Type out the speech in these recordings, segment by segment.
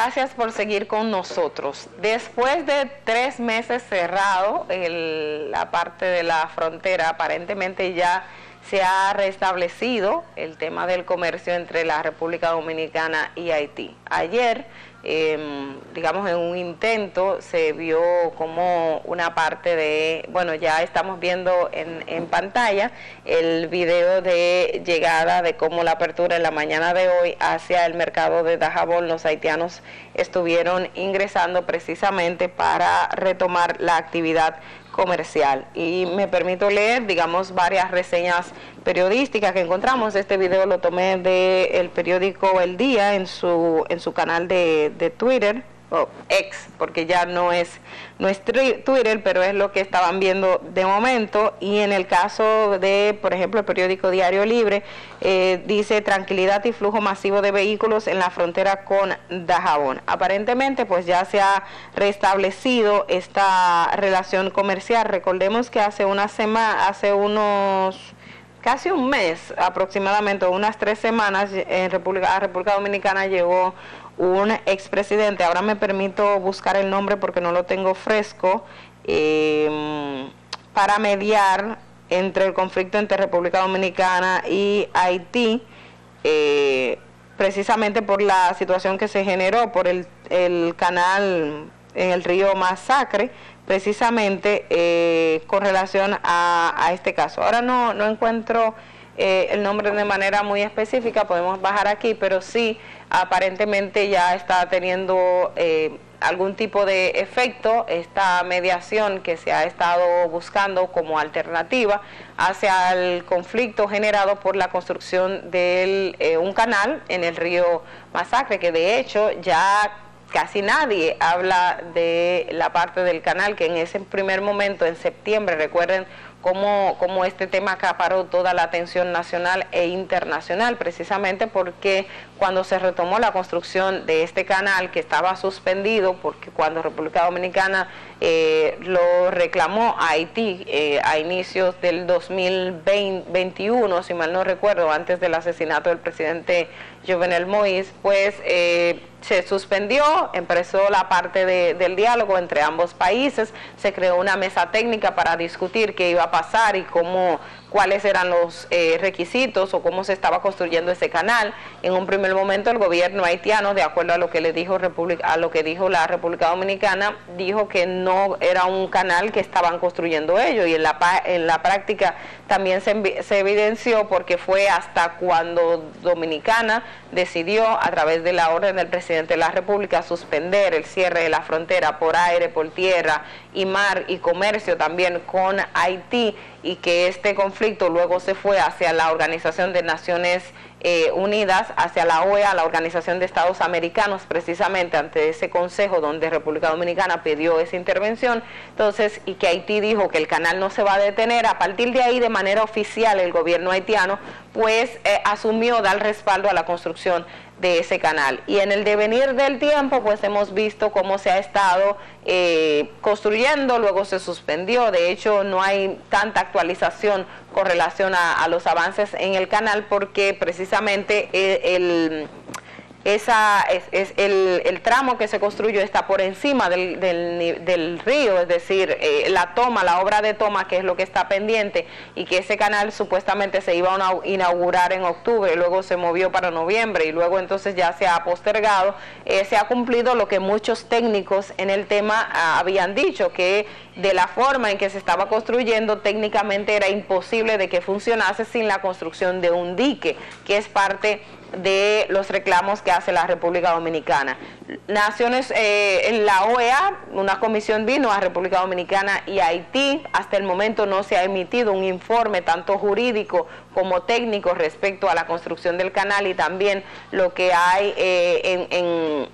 Gracias por seguir con nosotros. Después de tres meses cerrado, la parte de la frontera aparentemente ya se ha restablecido el tema del comercio entre la República Dominicana y Haití. Ayer Em, digamos, en un intento se vio como una parte de, bueno, ya estamos viendo en, en pantalla el video de llegada de cómo la apertura en la mañana de hoy hacia el mercado de Dajabón, los haitianos estuvieron ingresando precisamente para retomar la actividad comercial. Y me permito leer, digamos, varias reseñas periodísticas que encontramos. Este video lo tomé del periódico El Día en su, en su canal de, de Twitter o ex, porque ya no es, no es Twitter, pero es lo que estaban viendo de momento. Y en el caso de, por ejemplo, el periódico Diario Libre, eh, dice tranquilidad y flujo masivo de vehículos en la frontera con Dajabón. Aparentemente, pues ya se ha restablecido esta relación comercial. Recordemos que hace una semana, hace unos casi un mes aproximadamente, unas tres semanas, en República, República Dominicana llegó un expresidente, ahora me permito buscar el nombre porque no lo tengo fresco, em, para mediar entre el conflicto entre República Dominicana y Haití, eh, precisamente por la situación que se generó por el, canal en el río Masacre, precisamente eh, con relación a, a, este caso. Ahora no, no encuentro eh, el nombre de manera muy específica, podemos bajar aquí, pero sí aparentemente ya está teniendo eh, algún tipo de efecto esta mediación que se ha estado buscando como alternativa hacia el conflicto generado por la construcción de eh, un canal en el río Masacre, que de hecho ya casi nadie habla de la parte del canal que en ese primer momento, en septiembre, recuerden, cómo, este tema acaparó toda la atención nacional e internacional, precisamente porque cuando se retomó la construcción de este canal que estaba suspendido, porque cuando República Dominicana eh, lo reclamó a Haití eh, a inicios del 2021, si mal no recuerdo, antes del asesinato del presidente Jovenel Moïse, pues eh, se suspendió, empezó la parte del diálogo entre ambos países, se creó una mesa técnica para discutir qué iba a pasar y cómo cuáles eran los eh, requisitos o cómo se estaba construyendo ese canal. En un primer momento el gobierno haitiano, de acuerdo a lo que le dijo a lo que dijo la República Dominicana, dijo que no era un canal que estaban construyendo ellos y en la en la práctica también se, se evidenció porque fue hasta cuando Dominicana decidió a través de la orden del presidente de la República suspender el cierre de la frontera por aire, por tierra y mar y comercio también con Haití y que este conflicto luego se fue hacia la Organización de Naciones eh, Unidas, hacia la OEA, la Organización de Estados Americanos, precisamente ante ese consejo donde República Dominicana pidió esa intervención, entonces, y que Haití dijo que el canal no se va a detener, a partir de ahí, de manera oficial, el gobierno haitiano, pues eh, asumió dar respaldo a la construcción de ese canal. Y en el devenir del tiempo, pues hemos visto cómo se ha estado eh, construyendo, luego se suspendió, de hecho no hay tanta actualización con relación a, los avances en el canal porque precisamente eh, el esa es, el, tramo que se construyó está por encima del, del, río, es decir, eh, la toma, la obra de toma, que es lo que está pendiente, y que ese canal supuestamente se iba a inaugurar en octubre, luego se movió para noviembre y luego entonces ya se ha postergado, eh, se ha cumplido lo que muchos técnicos en el tema ah, habían dicho, que de la forma en que se estaba construyendo técnicamente era imposible de que funcionase sin la construcción de un dique, que es parte de los reclamos que hace la República Dominicana. Naciones, eh, la OEA, una comisión vino a República Dominicana y Haití. Hasta el momento no se ha emitido un informe tanto jurídico como técnico respecto a la construcción del canal y también lo que hay eh,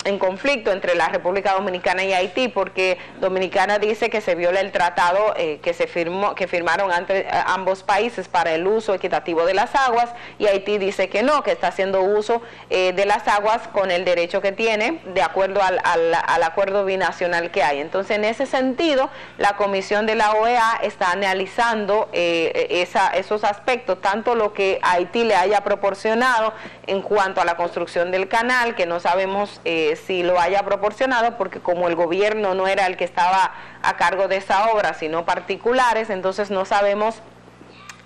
en, conflicto entre la República Dominicana y Haití, porque Dominicana dice que se viola el tratado eh, que se firmó, que firmaron entre ambos países para el uso equitativo de las aguas y Haití dice que no, que está haciendo uso de las aguas con el derecho que tiene de acuerdo al, acuerdo binacional que hay. Entonces, en ese sentido, la Comisión de la OEA está analizando eh, esos aspectos, tanto lo que Haití le haya proporcionado en cuanto a la construcción del canal, que no sabemos eh, si lo haya proporcionado, porque como el gobierno no era el que estaba a cargo de esa obra, sino particulares, entonces no sabemos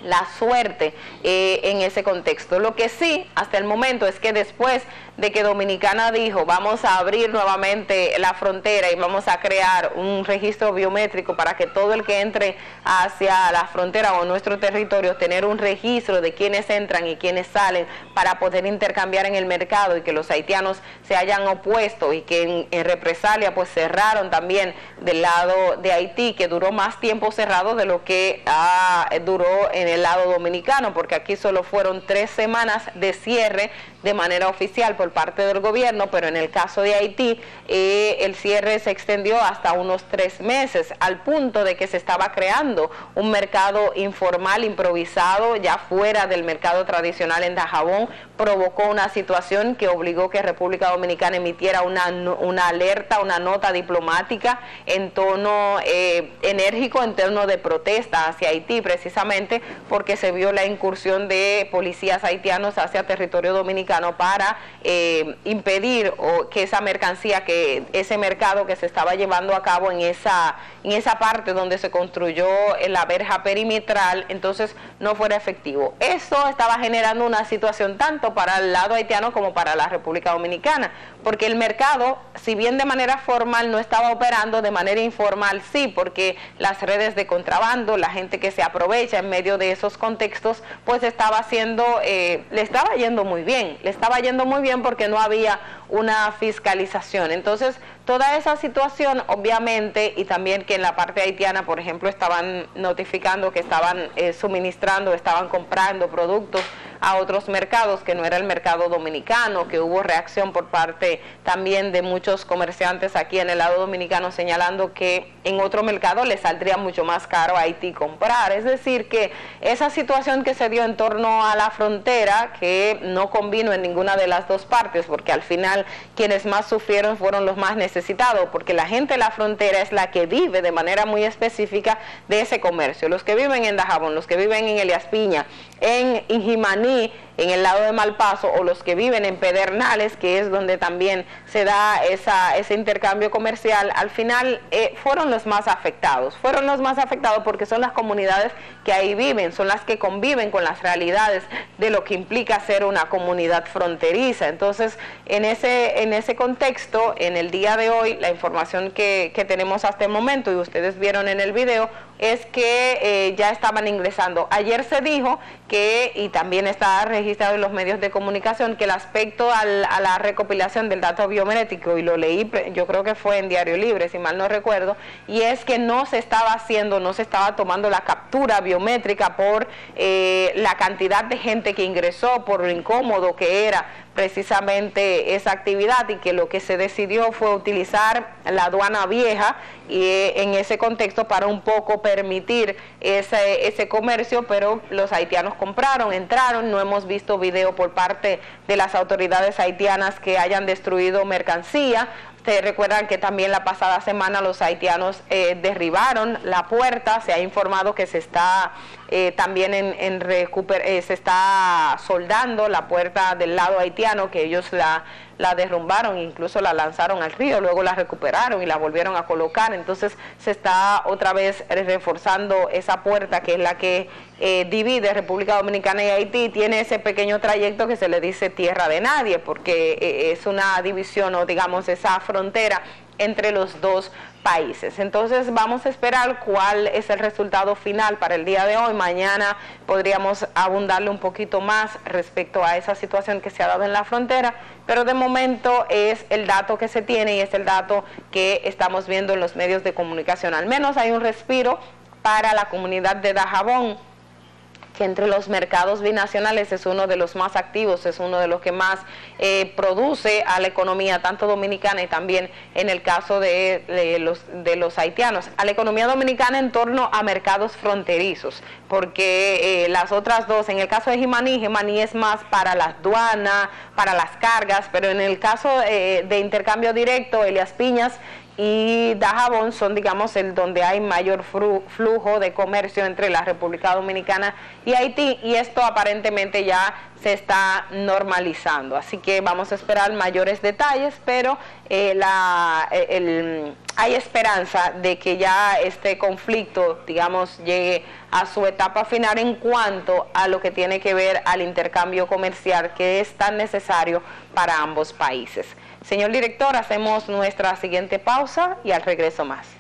la suerte eh, en ese contexto. Lo que sí, hasta el momento, es que después de que Dominicana dijo vamos a abrir nuevamente la frontera y vamos a crear un registro biométrico para que todo el que entre hacia la frontera o nuestro territorio tener un registro de quienes entran y quienes salen para poder intercambiar en el mercado y que los haitianos se hayan opuesto y que en, represalia pues cerraron también del lado de Haití que duró más tiempo cerrado de lo que ah, duró en el lado dominicano porque aquí solo fueron tres semanas de cierre de manera oficial por parte del gobierno, pero en el caso de Haití eh, el cierre se extendió hasta unos tres meses, al punto de que se estaba creando un mercado informal, improvisado, ya fuera del mercado tradicional en Dajabón, provocó una situación que obligó que República Dominicana emitiera una, una alerta, una nota diplomática en tono eh, enérgico, en tono de protesta hacia Haití, precisamente porque se vio la incursión de policías haitianos hacia territorio dominicano para eh, impedir o que esa mercancía, que ese mercado que se estaba llevando a cabo en esa, en esa parte donde se construyó la verja perimetral, entonces no fuera efectivo. Eso estaba generando una situación tanto para el lado haitiano como para la República Dominicana, porque el mercado, si bien de manera formal no estaba operando, de manera informal sí, porque las redes de contrabando, la gente que se aprovecha en medio de esos contextos, pues estaba haciendo, eh, le estaba yendo muy bien, le estaba yendo muy bien porque no había una fiscalización. Entonces, toda esa situación, obviamente, y también que en la parte haitiana, por ejemplo, estaban notificando que estaban eh, suministrando, estaban comprando productos a otros mercados que no era el mercado dominicano, que hubo reacción por parte también de muchos comerciantes aquí en el lado dominicano señalando que en otro mercado le saldría mucho más caro a Haití comprar. Es decir, que esa situación que se dio en torno a la frontera, que no convino en ninguna de las dos partes, porque al final quienes más sufrieron fueron los más necesitados, porque la gente de la frontera es la que vive de manera muy específica de ese comercio. Los que viven en Dajabón, los que viven en Elias Piña, en Injimaní, me en el lado de Malpaso, o los que viven en Pedernales, que es donde también se da ese intercambio comercial, al final eh, fueron los más afectados. Fueron los más afectados porque son las comunidades que ahí viven, son las que conviven con las realidades de lo que implica ser una comunidad fronteriza. Entonces, en ese, en ese contexto, en el día de hoy, la información que, que tenemos hasta el momento, y ustedes vieron en el video, es que eh, ya estaban ingresando. Ayer se dijo que, y también está registrado en los medios de comunicación, que el aspecto a la recopilación del dato biométrico, y lo leí, yo creo que fue en Diario Libre, si mal no recuerdo, y es que no se estaba haciendo, no se estaba tomando la captura biométrica por eh, la cantidad de gente que ingresó, por lo incómodo que era precisamente esa actividad y que lo que se decidió fue utilizar la aduana vieja y eh, en ese contexto para un poco permitir ese, comercio, pero los haitianos compraron, entraron, no hemos visto video por parte de las autoridades haitianas que hayan destruido mercancía, Ustedes recuerdan que también la pasada semana los haitianos eh, derribaron la puerta, se ha informado que se está eh, también en, en eh, se está soldando la puerta del lado haitiano, que ellos la, la derrumbaron, incluso la lanzaron al río, luego la recuperaron y la volvieron a colocar, entonces se está otra vez reforzando esa puerta que es la que divide República Dominicana y Haití, tiene ese pequeño trayecto que se le dice tierra de nadie, porque es una división o digamos esa frontera entre los dos países. Entonces vamos a esperar cuál es el resultado final para el día de hoy. Mañana podríamos abundarle un poquito más respecto a esa situación que se ha dado en la frontera, pero de momento es el dato que se tiene y es el dato que estamos viendo en los medios de comunicación. Al menos hay un respiro para la comunidad de Dajabón que entre los mercados binacionales es uno de los más activos, es uno de los que más eh, produce a la economía, tanto dominicana y también en el caso de, los, de los haitianos, a la economía dominicana en torno a mercados fronterizos, porque eh, las otras dos, en el caso de Jimaní, Jimaní es más para las aduanas, para las cargas, pero en el caso eh, de intercambio directo, Elias Piñas y Dajabón son, digamos, el donde hay mayor flujo de comercio entre la República Dominicana y Haití, y esto aparentemente ya se está normalizando. Así que vamos a esperar mayores detalles, pero eh, la, eh, hay esperanza de que ya este conflicto, digamos, llegue a su etapa final en cuanto a lo que tiene que ver al intercambio comercial que es tan necesario para ambos países. Señor director, hacemos nuestra siguiente pausa y al regreso más.